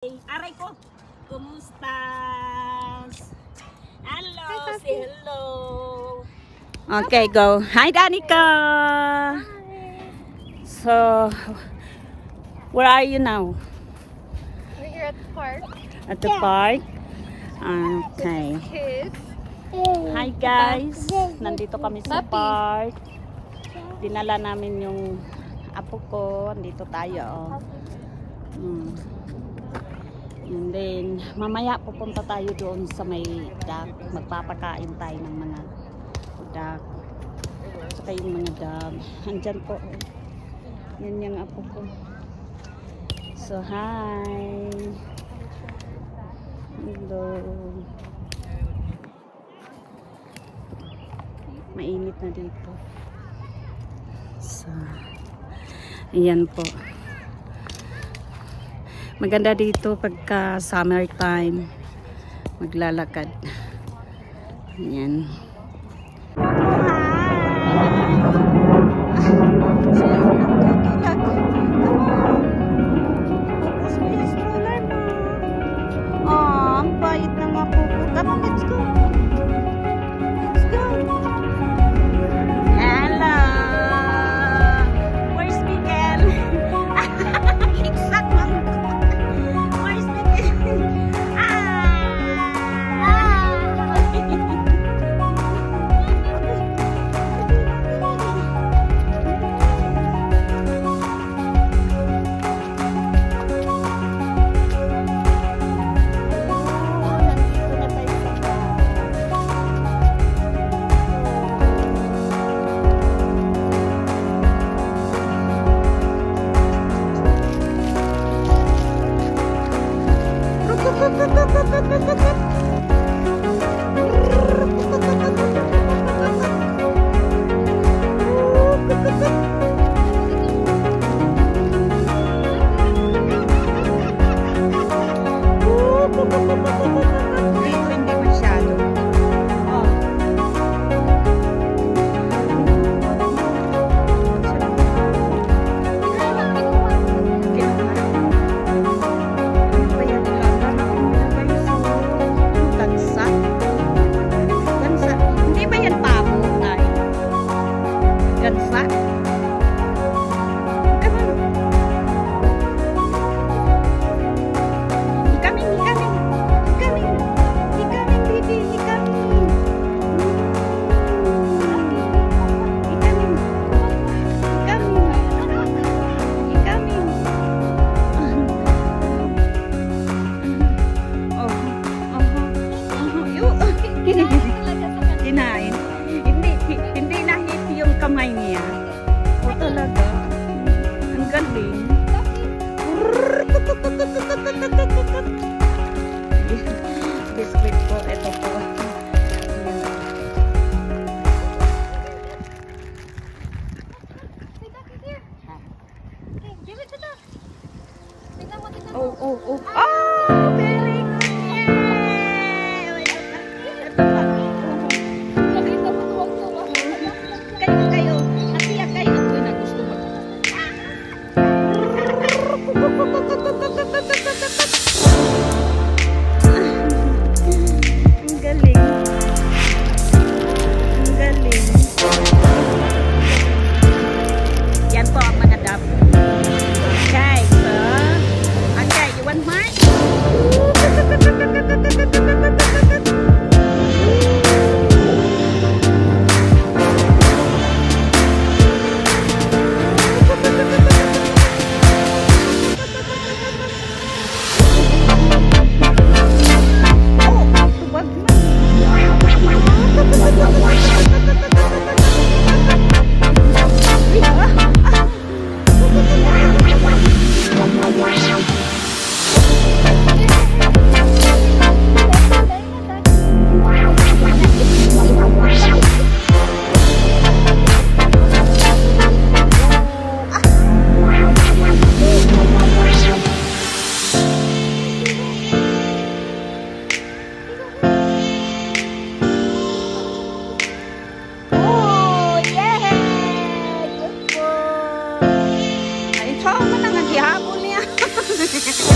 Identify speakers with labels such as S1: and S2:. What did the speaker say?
S1: Aray ko, kumusta? Hello, say hello.
S2: Okay, go. Hi, Danica. So, where are you now?
S3: We're here at the park.
S2: At the park? Okay.
S3: Kids.
S2: Hi, guys. Nandito kami sa
S3: Puppy.
S2: park. Dinala namin yung apo ko. Andito tayo. Oh. And then, mamaya pupunta tayo doon sa may duck. Magpapakain tayo ng mga duck. Saka yung mga dog. Andyan po. Yan yung apo ko. So, hi. Hello. Mainit na dito. So, ayan po. Maganda dito pagka summertime. Maglalakad. Ayan. Kinain. Hindi, hindi nahit yung kamay niya. O talaga. Ang galing. Biscuit po. Ito po.
S3: Mo.
S2: Oh, oh, oh. Ha ha ha!